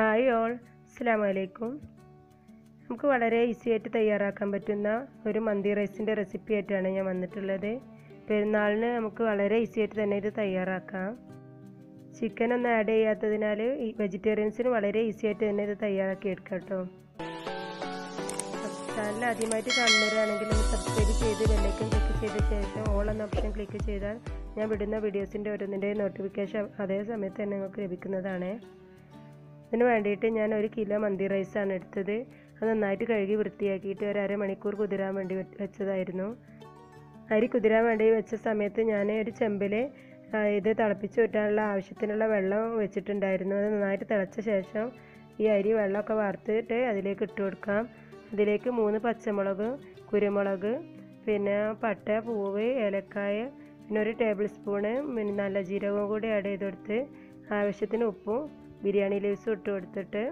Hi all അസ്സാം വലൈക്കും നമുക്ക് വളരെ ഈസി ആയിട്ട് തയ്യാറാക്കാൻ പറ്റുന്ന ഒരു മന്തി റൈസിന്റെ റെസിപ്പി ആയിട്ടാണ് ഞാൻ വന്നിട്ടുള്ളത്. പെരുന്നാളിന് നമുക്ക് വളരെ ഈസി ആയിട്ട് തന്നെ ഇത് തയ്യാറാക്കാം. ചിക്കൻ ഒന്നും ആഡ് ചെയ്യാത്തതിനാൽ ഈ വെജിറ്റേറിയൻസിന് വളരെ ഈസി ആയിട്ട് തന്നെ ഇത് തയ്യാറാക്കി എടുക്കാം കേട്ടോ. ചാനൽ ആദ്യമായിട്ട് കാണുന്നവരാണെങ്കിൽ ഒന്ന് സബ്സ്ക്രൈബ് ചെയ്ത് ബെല്ലൈക്കൻ ക്ലിക്ക് ചെയ്ത ശേഷം ഓൾ എന്ന ഓപ്ഷൻ ക്ലിക്ക് ചെയ്താൽ ഞാൻ വിടുന്ന വീഡിയോസിന്റെ ഓരോന്നിന്റെ നോട്ടിഫിക്കേഷൻ അതേ സമയത്ത് തന്നെ നിങ്ങൾക്ക് ലഭിക്കുന്നതാണ്. ഇതിന് വേണ്ടിയിട്ട് ഞാൻ ഒരു കിലോ മന്തി റൈസാണ് എടുത്തത്. അത് നന്നായിട്ട് കഴുകി വൃത്തിയാക്കിയിട്ട് ഒരു അരമണിക്കൂർ കുതിരാൻ വേണ്ടി വെച്ചതായിരുന്നു. അരി കുതിരാൻ വേണ്ടി വെച്ച സമയത്ത് ഞാൻ ഒരു ചെമ്പിൽ ഇത് തിളപ്പിച്ച് വിട്ടാനുള്ള ആവശ്യത്തിനുള്ള വെള്ളം വെച്ചിട്ടുണ്ടായിരുന്നു. അത് നന്നായിട്ട് തിളച്ച ശേഷം ഈ അരി വെള്ളമൊക്കെ വറുത്തിട്ട് അതിലേക്ക് ഇട്ട് കൊടുക്കാം. അതിലേക്ക് മൂന്ന് പച്ചമുളക് കുരുമുളക് പിന്നെ പട്ട പൂവ് ഏലക്കായ പിന്നെ ഒരു ടേബിൾ സ്പൂണ് പിന്നെ നല്ല ജീരകവും കൂടി ആഡ് ചെയ്ത് കൊടുത്ത് ആവശ്യത്തിന് ഉപ്പും ബിരിയാണി ലീവ്സ് ഇട്ട് കൊടുത്തിട്ട്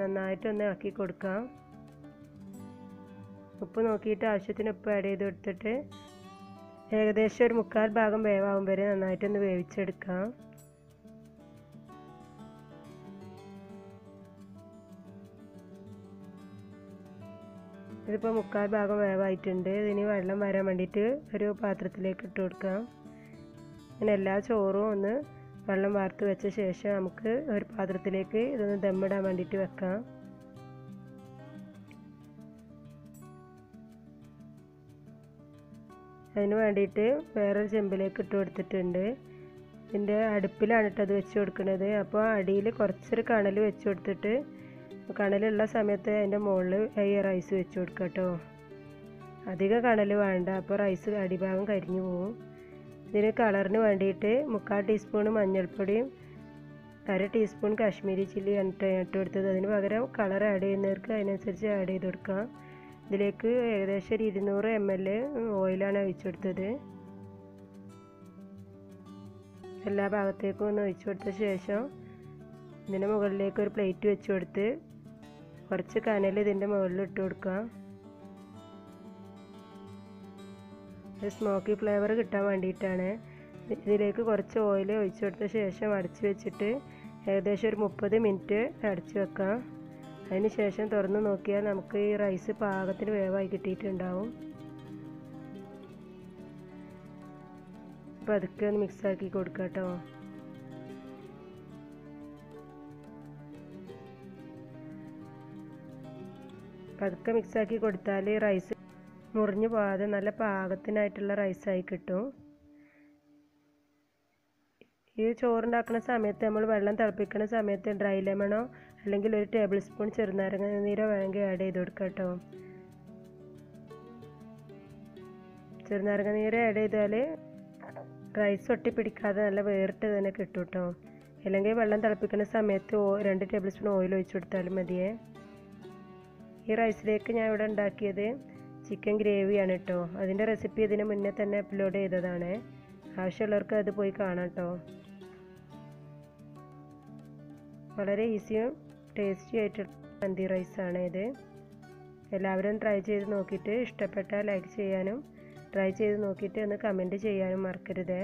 നന്നായിട്ടൊന്ന് ഇളക്കി കൊടുക്കാം. ഉപ്പ് നോക്കിയിട്ട് ആവശ്യത്തിന് ഉപ്പ് ആഡ് ചെയ്ത് കൊടുത്തിട്ട് ഏകദേശം ഒരു മുക്കാൽ ഭാഗം വേവാകും വരെ നന്നായിട്ടൊന്ന് വേവിച്ചെടുക്കാം. ഇതിപ്പോൾ മുക്കാൽ ഭാഗം വേവായിട്ടുണ്ട്. ഇതിന് വെള്ളം വരാൻ വേണ്ടിയിട്ട് ഒരു പാത്രത്തിലേക്ക് ഇട്ട് കൊടുക്കാം. ഇങ്ങനെ എല്ലാ ചോറും ഒന്ന് വെള്ളം വാർത്ത് വെച്ച ശേഷം നമുക്ക് ഒരു പാത്രത്തിലേക്ക് ഇതൊന്ന് ദമ്മിടാൻ വേണ്ടിയിട്ട് വെക്കാം. അതിന് വേണ്ടിയിട്ട് വേറൊരു ചെമ്പിലേക്ക് ഇട്ട് കൊടുത്തിട്ടുണ്ട്. ഇതിന്റെ അടുപ്പിലാണ് കേട്ടോ അത് വെച്ച് കൊടുക്കുന്നത്. അപ്പോൾ അടിയിൽ കുറച്ചൊരു കണൽ വെച്ച് കൊടുത്തിട്ട് കണലുള്ള സമയത്ത് അതിന്റെ മുകളിൽ ഈ റൈസ് വെച്ച് കൊടുക്കുക കേട്ടോ. അധികം കണൽ വേണ്ട. അപ്പോൾ റൈസ് അടിഭാഗം കരിഞ്ഞു പോകും ഇതിന് കളറിന് വേണ്ടിയിട്ട് മുക്കാൽ ടീസ്പൂൺ മഞ്ഞൾപ്പൊടിയും അര ടീസ്പൂൺ കാശ്മീരി ചില്ലി ഇട്ട് കൊടുത്തത്. അതിന് പകരം കളർ ആഡ് ചെയ്യുന്നവർക്ക് അതിനനുസരിച്ച് ആഡ് ചെയ്ത് കൊടുക്കാം. ഇതിലേക്ക് ഏകദേശം ഒരു ഇരുന്നൂറ് എം എൽ ഓയിലാണ് ഒഴിച്ചു കൊടുത്തത്. എല്ലാ ഭാഗത്തേക്കും ഒന്ന് ഒഴിച്ചു കൊടുത്ത ശേഷം ഇതിന്റെ മുകളിലേക്ക് ഒരു പ്ലേറ്റ് വെച്ച് കൊടുത്ത് കുറച്ച് കനൽ ഇതിന്റെ മുകളിൽ ഇട്ട് കൊടുക്കാം. സ്മോക്കി ഫ്ലേവർ കിട്ടാൻ വേണ്ടിയിട്ടാണ്. ഇതിലേക്ക് കുറച്ച് ഓയിൽ ഒഴിച്ചു കൊടുത്ത ശേഷം അടച്ചു വെച്ചിട്ട് ഏകദേശം ഒരു മുപ്പത് മിനിറ്റ് അടച്ചു വെക്കാം. അതിന് ശേഷം തുറന്ന് നോക്കിയാൽ നമുക്ക് ഈ റൈസ് പാകത്തിന് വേവായി കിട്ടിയിട്ടുണ്ടാവും. പതുക്കെ ഒന്ന് മിക്സാക്കി കൊടുക്കാം കേട്ടോ. പതുക്കെ മിക്സാക്കി കൊടുത്താൽ റൈസ് മുറിഞ്ഞു പോകാതെ നല്ല പാകത്തിനായിട്ടുള്ള റൈസായി കിട്ടും. ഈ ചോറുണ്ടാക്കുന്ന സമയത്ത് നമ്മൾ വെള്ളം തിളപ്പിക്കുന്ന സമയത്ത് ഡ്രൈ ലെമണോ അല്ലെങ്കിൽ ഒരു ടേബിൾ സ്പൂൺ ചെറുനാരങ്ങ നീരോ വേണമെങ്കിൽ ആഡ് ചെയ്ത് കൊടുക്കാം കേട്ടോ. ചെറുനാരങ്ങ നീര് ആഡ് ചെയ്താൽ റൈസ് ഒട്ടിപ്പിടിക്കാതെ നല്ല വേറിട്ട് തന്നെ കിട്ടും കേട്ടോ. അല്ലെങ്കിൽ വെള്ളം തിളപ്പിക്കുന്ന സമയത്ത് രണ്ട് ടേബിൾ സ്പൂൺ ഓയിൽ ഒഴിച്ചു കൊടുത്താലും മതിയേ. ഈ റൈസിലേക്ക് ഞാൻ ഇവിടെ ഉണ്ടാക്കിയത് ചിക്കൻ ഗ്രേവിയാണ് കേട്ടോ അതിന്റെ റെസിപ്പി ഇതിന് മുന്നേ തന്നെ അപ്ലോഡ് ചെയ്തതാണ്. ആവശ്യമുള്ളവർക്ക് അത് പോയി കാണാം കേട്ടോ വളരെ ഈസിയും ടേസ്റ്റി ആയിട്ടുള്ള മന്തി റൈസാണ് ഇത്. എല്ലാവരും ട്രൈ ചെയ്ത് നോക്കിയിട്ട് ഇഷ്ടപ്പെട്ടാൽ ലൈക്ക് ചെയ്യാനും ട്രൈ ചെയ്ത് നോക്കിയിട്ട് ഒന്ന് കമന്റ് ചെയ്യാനും മറക്കരുതേ.